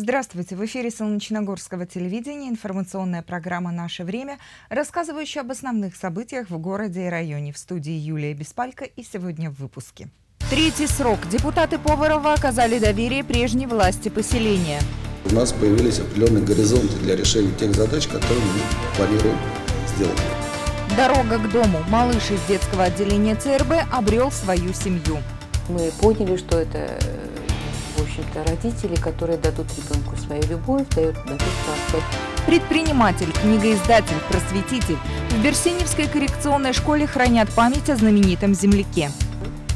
Здравствуйте! В эфире Солнечногорского телевидения информационная программа «Наше время», рассказывающая об основных событиях в городе и районе. В студии Юлия Беспалько и сегодня в выпуске. Третий срок. Депутаты Поварова оказали доверие прежней власти поселения. У нас появились определенные горизонты для решения тех задач, которые мы планируем сделать. Дорога к дому. Малыш из детского отделения ЦРБ обрел свою семью. Мы поняли, что это в общем-то, родители, которые дадут ребенку свою любовь, дают, дадут ласку. Предприниматель, книгоиздатель, просветитель. В Берсеневской коррекционной школе хранят память о знаменитом земляке.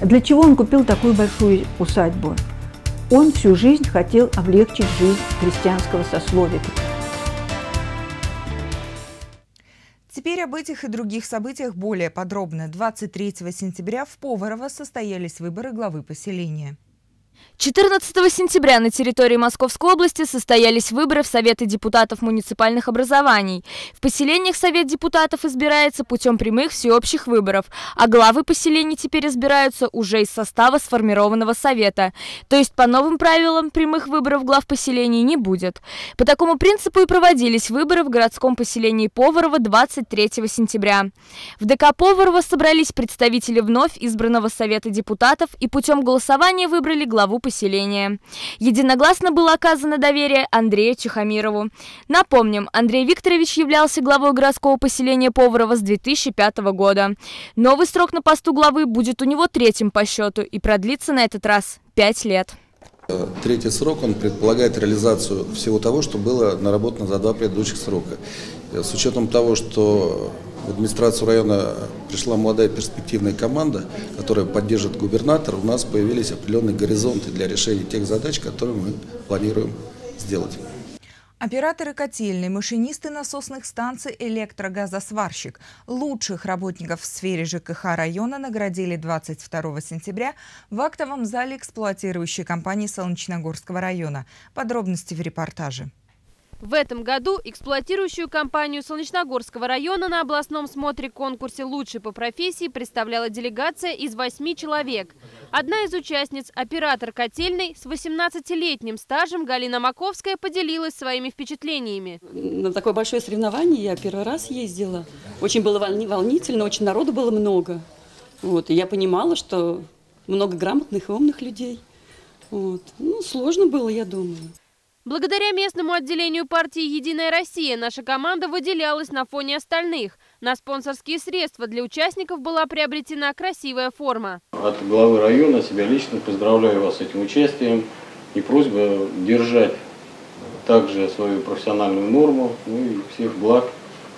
Для чего он купил такую большую усадьбу? Он всю жизнь хотел облегчить жизнь крестьянского сословия. Теперь об этих и других событиях более подробно. 23 сентября в Поварово состоялись выборы главы поселения. 14 сентября на территории Московской области состоялись выборы в Советы депутатов муниципальных образований. В поселениях Совет депутатов избирается путем прямых всеобщих выборов, а главы поселений теперь избираются уже из состава сформированного Совета. То есть по новым правилам прямых выборов глав поселений не будет. По такому принципу и проводились выборы в городском поселении Поварова 23 сентября. В ДК Поварова собрались представители вновь избранного Совета депутатов и путем голосования выбрали главу поселения. Единогласно было оказано доверие Андрею Тихомирову. Напомним, Андрей Викторович являлся главой городского поселения Поварова с 2005 года. Новый срок на посту главы будет у него третьим по счету и продлится на этот раз пять лет. Третий срок, он предполагает реализацию всего того, что было наработано за два предыдущих срока. С учетом того, что в администрацию района пришла молодая перспективная команда, которая поддержит губернатора. У нас появились определенные горизонты для решения тех задач, которые мы планируем сделать. Операторы котельной, машинисты насосных станций, электрогазосварщик. Лучших работников в сфере ЖКХ района наградили 22 сентября в актовом зале эксплуатирующей компании Солнечногорского района. Подробности в репортаже. В этом году эксплуатирующую компанию Солнечногорского района на областном смотре конкурсе «Лучший по профессии» представляла делегация из восьми человек. Одна из участниц, оператор котельной, с 18-летним стажем Галина Маковская поделилась своими впечатлениями. На такое большое соревнование я первый раз ездила. Очень было волнительно, очень народу было много. Вот, и я понимала, что много грамотных и умных людей. Вот. Ну, сложно было, я думаю. Благодаря местному отделению партии «Единая Россия» наша команда выделялась на фоне остальных. На спонсорские средства для участников была приобретена красивая форма. От главы района себя лично поздравляю вас с этим участием и просьба держать также свою профессиональную норму, ну и всех благ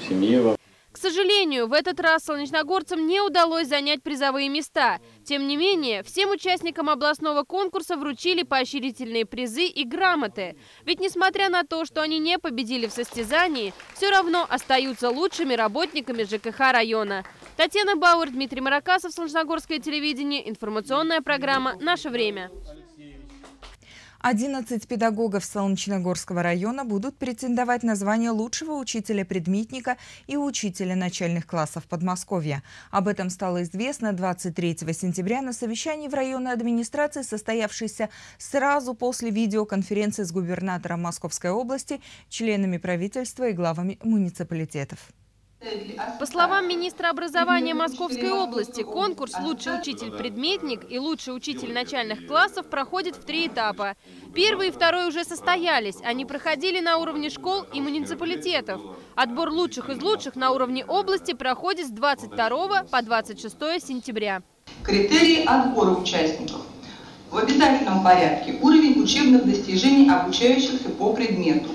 в семье вам сожалению, в этот раз солнечногорцам не удалось занять призовые места. Тем не менее, всем участникам областного конкурса вручили поощрительные призы и грамоты. Ведь несмотря на то, что они не победили в состязании, все равно остаются лучшими работниками ЖКХ района. Татьяна Бауэр, Дмитрий Маракасов, Солнечногорское телевидение, информационная программа «Наше время». 11 педагогов Солнечногорского района будут претендовать на звание лучшего учителя-предметника и учителя начальных классов Подмосковья. Об этом стало известно 23 сентября на совещании в районной администрации, состоявшейся сразу после видеоконференции с губернатором Московской области, членами правительства и главами муниципалитетов. По словам министра образования Московской области, конкурс «Лучший учитель-предметник» и «Лучший учитель начальных классов» проходит в три этапа. Первый и второй уже состоялись. Они проходили на уровне школ и муниципалитетов. Отбор лучших из лучших на уровне области проходит с 22 по 26 сентября. Критерии отбора участников. В обязательном порядке уровень учебных достижений обучающихся по предмету.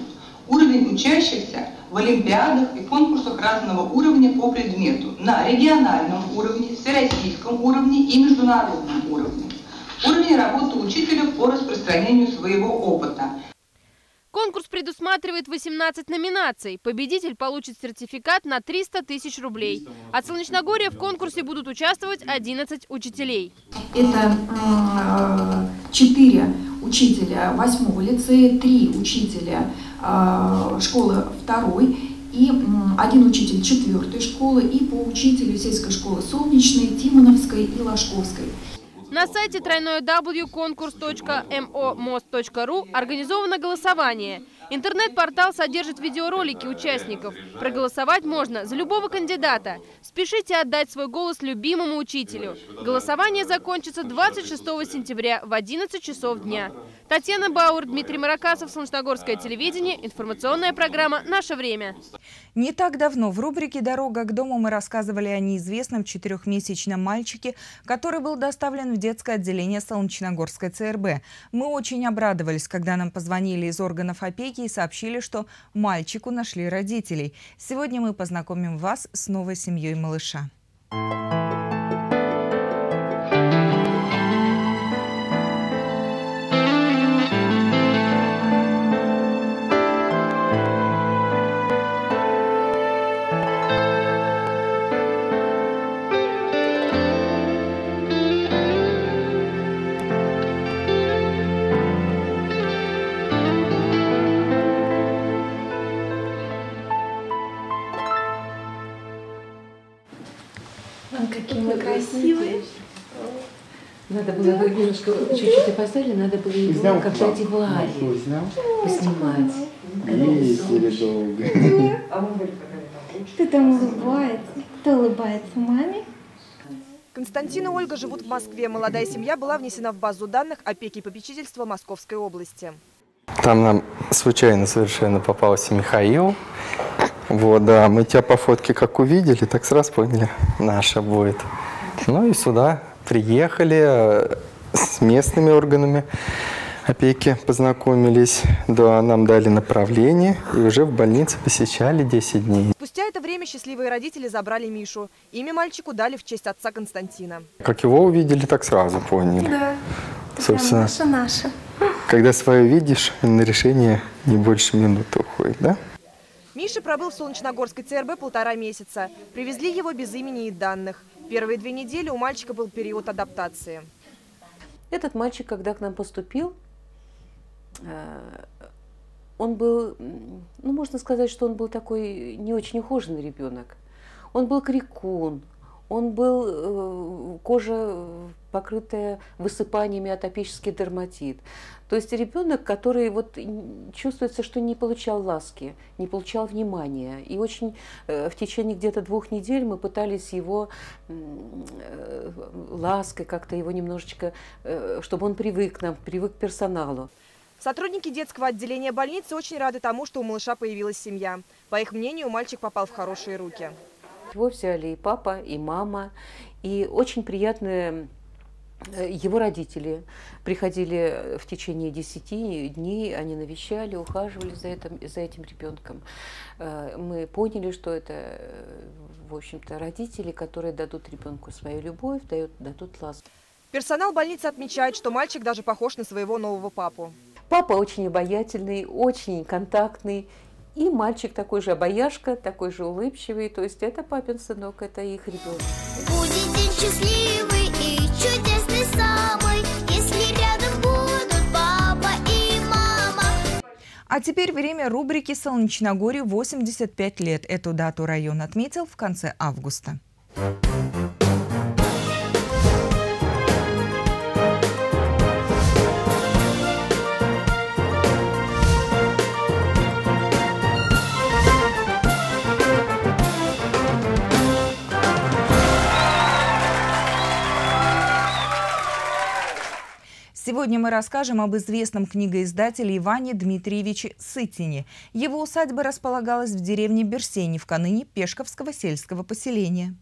Уровень учащихся – в олимпиадах и конкурсах разного уровня по предмету на региональном уровне, всероссийском уровне и международном уровне. Уровень работы учителя по распространению своего опыта. Конкурс предусматривает 18 номинаций. Победитель получит сертификат на 300 тысяч рублей. От Солнечногория в конкурсе будут участвовать 11 учителей. Это 4 учителя 8 лицея, 3 учителя школы второй и один учитель четвертой школы и по учителю сельской школы Солнечной, Тимоновской и Ложковской. На сайте www.конкурс.momost.ru организовано голосование. Интернет-портал содержит видеоролики участников. Проголосовать можно за любого кандидата. Спешите отдать свой голос любимому учителю. Голосование закончится 26 сентября в 11 часов дня. Татьяна Бауэр, Дмитрий Маракасов, Солнечногорское телевидение, информационная программа «Наше время». Не так давно в рубрике «Дорога к дому» мы рассказывали о неизвестном четырехмесячном мальчике, который был доставлен в детское отделение Солнечногорской ЦРБ. Мы очень обрадовались, когда нам позвонили из органов опеки и сообщили, что мальчику нашли родителей. Сегодня мы познакомим вас с новой семьей малыша. Какие Надо было бы немножко чуть-чуть опоздали, надо было его как дяди Варе поснимать. Ездили долго. Кто там улыбается? Кто улыбается маме? Константин и Ольга живут в Москве. Молодая семья была внесена в базу данных опеки и попечительства Московской области. Там нам случайно совершенно попался Михаил. Вот, да, мы тебя по фотке как увидели, так сразу поняли, наша будет. Ну и сюда приехали э, с местными органами опеки, познакомились. Да, нам дали направление и уже в больнице посещали 10 дней. Спустя это время счастливые родители забрали Мишу. Имя мальчику дали в честь отца Константина. Как его увидели, так сразу поняли. Да. Собственно, наша, наша. когда свое видишь, на решение не больше минуты уходит, да? Миша пробыл в Солнечногорской ЦРБ полтора месяца. Привезли его без имени и данных. Первые две недели у мальчика был период адаптации. Этот мальчик, когда к нам поступил, э, он был, ну, можно сказать, что он был такой не очень ухоженный ребенок. Он был крикун, он был, э, кожа покрытая высыпаниями, атопический дерматит. То есть ребенок, который вот чувствуется, что не получал ласки, не получал внимания. И очень э, в течение где-то двух недель мы пытались его э, лаской как-то его немножечко, э, чтобы он привык к нам, привык к персоналу. Сотрудники детского отделения больницы очень рады тому, что у малыша появилась семья. По их мнению, мальчик попал в хорошие руки. Его взяли и папа, и мама. И очень приятная его родители приходили в течение 10 дней, они навещали, ухаживали за этим, за этим ребенком. Э, мы поняли, что это, в общем-то, родители, которые дадут ребенку свою любовь, дают, дадут ласку. Персонал больницы отмечает, что мальчик даже похож на своего нового папу. Папа очень обаятельный, очень контактный. И мальчик такой же обаяшка, такой же улыбчивый. То есть это папин сынок, это их ребенок. Будете счастливы и чудесный самый, если рядом будут папа и мама. А теперь время рубрики «Солнечногорье 85 лет». Эту дату район отметил в конце августа. Сегодня мы расскажем об известном книгоиздателе Иване Дмитриевиче Сытине. Его усадьба располагалась в деревне Берсеневка, ныне Пешковского сельского поселения.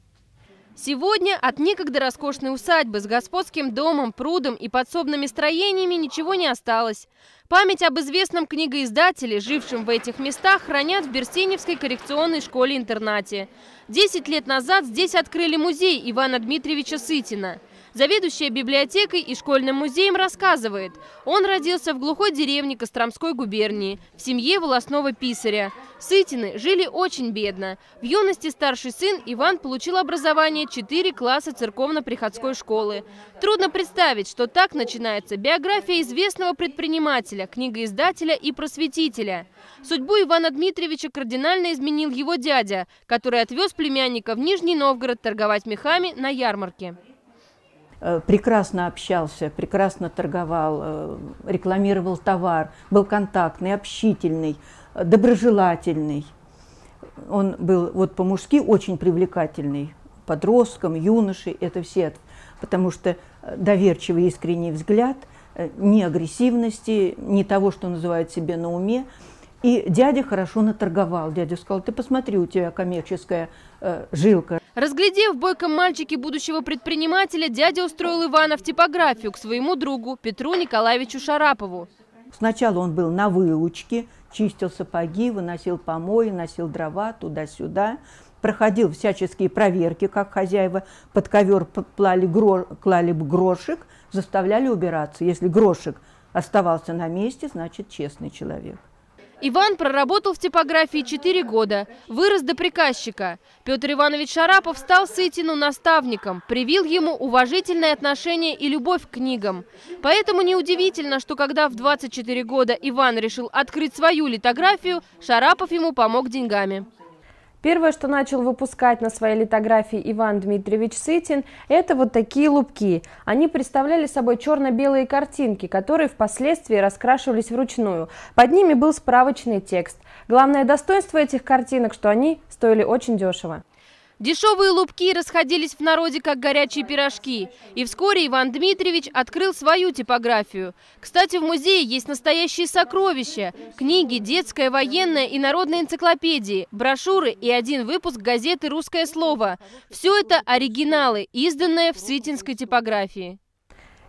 Сегодня от некогда роскошной усадьбы с господским домом, прудом и подсобными строениями ничего не осталось. Память об известном книгоиздателе, жившем в этих местах, хранят в Берсеневской коррекционной школе-интернате. Десять лет назад здесь открыли музей Ивана Дмитриевича Сытина. Заведующая библиотекой и школьным музеем рассказывает, он родился в глухой деревне Костромской губернии, в семье волосного писаря. Сытины жили очень бедно. В юности старший сын Иван получил образование 4 класса церковно-приходской школы. Трудно представить, что так начинается биография известного предпринимателя, книгоиздателя и просветителя. Судьбу Ивана Дмитриевича кардинально изменил его дядя, который отвез племянника в Нижний Новгород торговать мехами на ярмарке. Э, прекрасно общался, прекрасно торговал, э, рекламировал товар, был контактный, общительный, э, доброжелательный. Он был вот по-мужски очень привлекательный, подросткам, юношей, это все, потому что доверчивый искренний взгляд, ни агрессивности, ни того, что называют себе на уме. И дядя хорошо наторговал. Дядя сказал, ты посмотри, у тебя коммерческая э, жилка. Разглядев в бойком мальчике будущего предпринимателя, дядя устроил Ивана в типографию к своему другу Петру Николаевичу Шарапову. Сначала он был на выучке, чистил сапоги, выносил помои, носил дрова туда-сюда, проходил всяческие проверки, как хозяева под ковер клали, клали грошек, заставляли убираться. Если грошек оставался на месте, значит честный человек. Иван проработал в типографии 4 года, вырос до приказчика. Петр Иванович Шарапов стал Сытину наставником, привил ему уважительное отношение и любовь к книгам. Поэтому неудивительно, что когда в 24 года Иван решил открыть свою литографию, Шарапов ему помог деньгами. Первое, что начал выпускать на своей литографии Иван Дмитриевич Сытин, это вот такие лупки. Они представляли собой черно-белые картинки, которые впоследствии раскрашивались вручную. Под ними был справочный текст. Главное достоинство этих картинок, что они стоили очень дешево. Дешевые лупки расходились в народе, как горячие пирожки. И вскоре Иван Дмитриевич открыл свою типографию. Кстати, в музее есть настоящие сокровища. Книги, детская, военная и народная энциклопедии, брошюры и один выпуск газеты «Русское слово». Все это оригиналы, изданные в Сытинской типографии.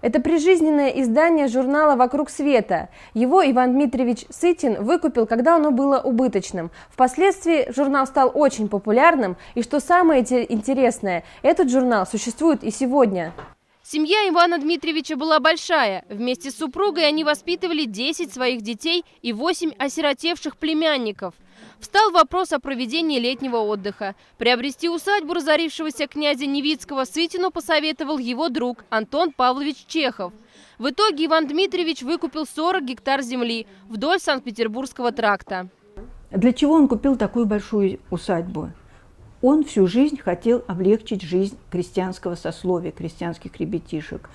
Это прижизненное издание журнала «Вокруг света». Его Иван Дмитриевич Сытин выкупил, когда оно было убыточным. Впоследствии журнал стал очень популярным, и что самое интересное, этот журнал существует и сегодня. Семья Ивана Дмитриевича была большая. Вместе с супругой они воспитывали 10 своих детей и 8 осиротевших племянников – встал вопрос о проведении летнего отдыха. Приобрести усадьбу разорившегося князя Невицкого Сытину посоветовал его друг Антон Павлович Чехов. В итоге Иван Дмитриевич выкупил 40 гектар земли вдоль Санкт-Петербургского тракта. Для чего он купил такую большую усадьбу? Он всю жизнь хотел облегчить жизнь крестьянского сословия, крестьянских ребятишек.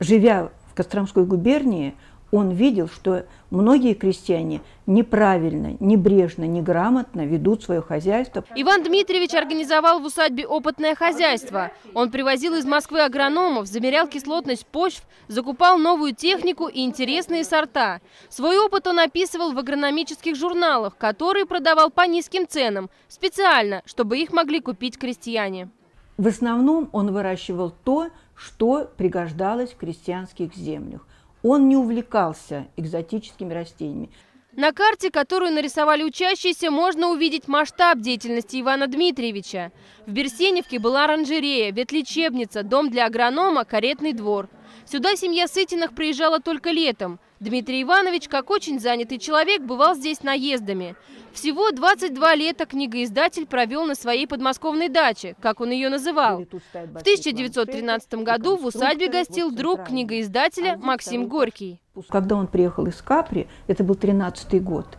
Живя в Костромской губернии, он видел, что многие крестьяне неправильно, небрежно, неграмотно ведут свое хозяйство. Иван Дмитриевич организовал в усадьбе опытное хозяйство. Он привозил из Москвы агрономов, замерял кислотность почв, закупал новую технику и интересные сорта. Свой опыт он описывал в агрономических журналах, которые продавал по низким ценам, специально, чтобы их могли купить крестьяне. В основном он выращивал то, что пригождалось в крестьянских землях – он не увлекался экзотическими растениями. На карте, которую нарисовали учащиеся, можно увидеть масштаб деятельности Ивана Дмитриевича. В Берсеневке была оранжерея, ветлечебница, дом для агронома, каретный двор. Сюда семья Сытиных приезжала только летом. Дмитрий Иванович, как очень занятый человек, бывал здесь наездами. Всего 22 лета книгоиздатель провел на своей подмосковной даче, как он ее называл. В 1913 году в усадьбе гостил друг книгоиздателя Максим Горький. Когда он приехал из Капри, это был 13 год,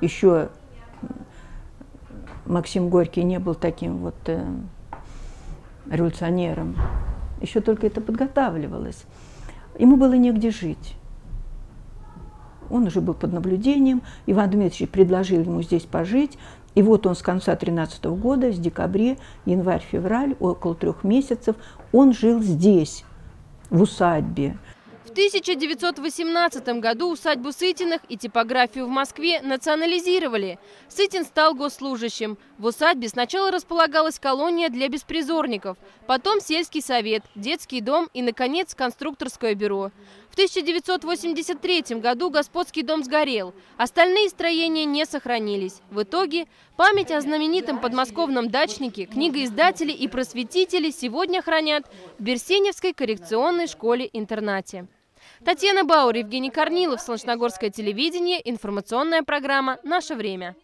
еще Максим Горький не был таким вот э, революционером, еще только это подготавливалось. Ему было негде жить. Он уже был под наблюдением. Иван Дмитриевич предложил ему здесь пожить. И вот он с конца 13 года, с декабря, январь-февраль, около трех месяцев, он жил здесь, в усадьбе. В 1918 году усадьбу Сытиных и типографию в Москве национализировали. Сытин стал госслужащим. В усадьбе сначала располагалась колония для беспризорников, потом сельский совет, детский дом и, наконец, конструкторское бюро. В 1983 году господский дом сгорел. Остальные строения не сохранились. В итоге память о знаменитом подмосковном дачнике книгоиздатели и просветители сегодня хранят в Берсеневской коррекционной школе-интернате. Татьяна Бауэр, Евгений Корнилов, Солнечногорское телевидение, информационная программа «Наше время».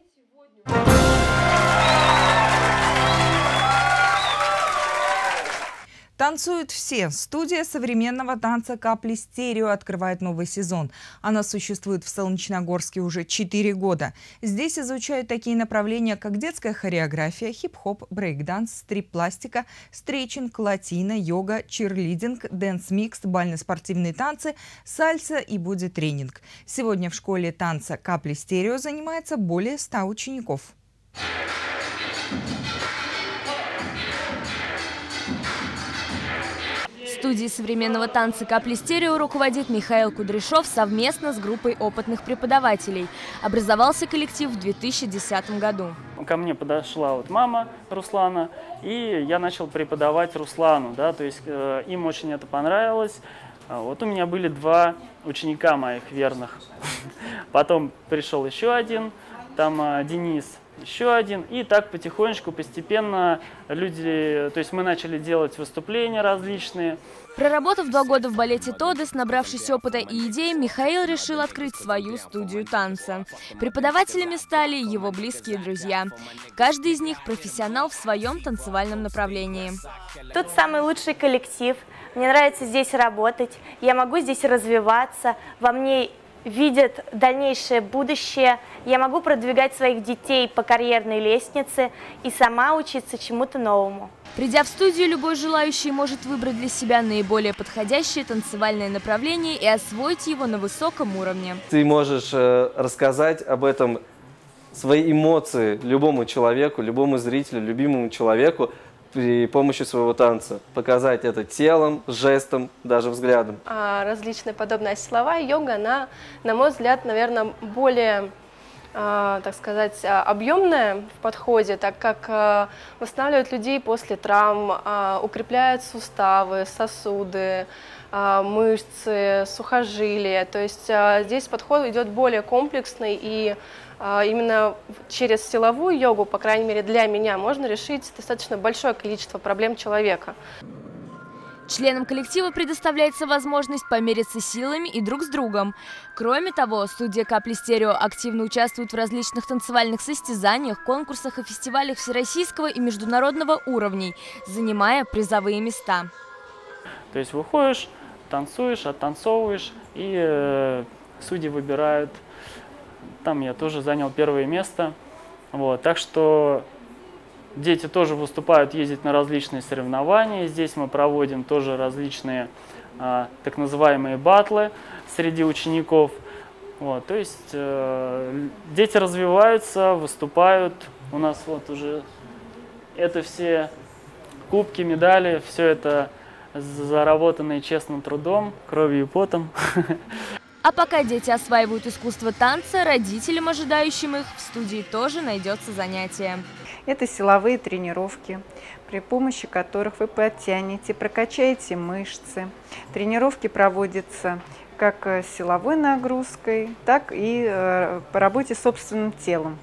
Танцуют все. Студия современного танца «Капли стерео» открывает новый сезон. Она существует в Солнечногорске уже 4 года. Здесь изучают такие направления, как детская хореография, хип-хоп, брейк-данс, стрип-пластика, стрейчинг, латино, йога, чирлидинг, dance mix, бально-спортивные танцы, сальса и боди-тренинг. Сегодня в школе танца «Капли стерео» занимается более 100 учеников. Студии современного танца «Капли стерео» руководит Михаил Кудряшов совместно с группой опытных преподавателей. Образовался коллектив в 2010 году. Ко мне подошла вот мама Руслана, и я начал преподавать Руслану. Да, то есть э, им очень это понравилось. А вот у меня были два ученика моих верных. Потом пришел еще один, там э, Денис еще один. И так потихонечку, постепенно люди, то есть мы начали делать выступления различные. Проработав два года в балете «Тодес», набравшись опыта и идей, Михаил решил открыть свою студию танца. Преподавателями стали его близкие друзья. Каждый из них профессионал в своем танцевальном направлении. Тут самый лучший коллектив. Мне нравится здесь работать. Я могу здесь развиваться. Во мне видят дальнейшее будущее. Я могу продвигать своих детей по карьерной лестнице и сама учиться чему-то новому. Придя в студию, любой желающий может выбрать для себя наиболее подходящее танцевальное направление и освоить его на высоком уровне. Ты можешь э, рассказать об этом свои эмоции любому человеку, любому зрителю, любимому человеку, при помощи своего танца. Показать это телом, жестом, даже взглядом. А различные подобные слова йога, она, на мой взгляд, наверное, более а, так сказать, а, объемная в подходе, так как а, восстанавливает людей после травм, укрепляет суставы, сосуды, мышцы, сухожилия. То есть здесь подход идет более комплексный и именно через силовую йогу, по крайней мере для меня, можно решить достаточно большое количество проблем человека. Членам коллектива предоставляется возможность помериться силами и друг с другом. Кроме того, студия «Капли Стерео» активно участвует в различных танцевальных состязаниях, конкурсах и фестивалях всероссийского и международного уровней, занимая призовые места. То есть выходишь, танцуешь, оттанцовываешь, и э, судьи выбирают. Там я тоже занял первое место. Вот, так что Дети тоже выступают, ездят на различные соревнования. Здесь мы проводим тоже различные а, так называемые батлы среди учеников. Вот, то есть э, дети развиваются, выступают. У нас вот уже это все кубки, медали, все это заработанные честным трудом, кровью и потом. А пока дети осваивают искусство танца, родителям, ожидающим их, в студии тоже найдется занятие. Это силовые тренировки, при помощи которых вы подтянете, прокачаете мышцы. Тренировки проводятся как силовой нагрузкой, так и э, по работе с собственным телом.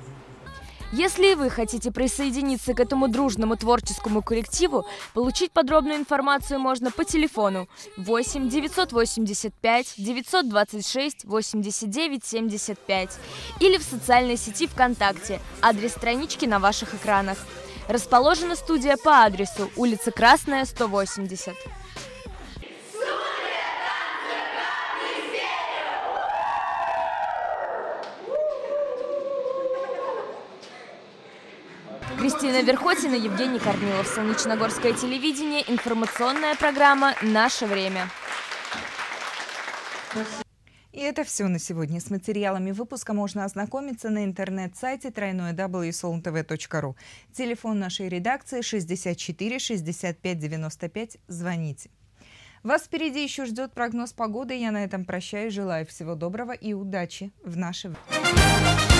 Если вы хотите присоединиться к этому дружному творческому коллективу, получить подробную информацию можно по телефону 8 985 926 89 75 или в социальной сети ВКонтакте. Адрес странички на ваших экранах. Расположена студия по адресу улица Красная, 180. Кристина Верхотина, Евгений Корнилов. Солнечногорское телевидение. Информационная программа «Наше время». И это все на сегодня. С материалами выпуска можно ознакомиться на интернет-сайте www.solntv.ru. Телефон нашей редакции 64 65 95. Звоните. Вас впереди еще ждет прогноз погоды. Я на этом прощаюсь. Желаю всего доброго и удачи в наше время.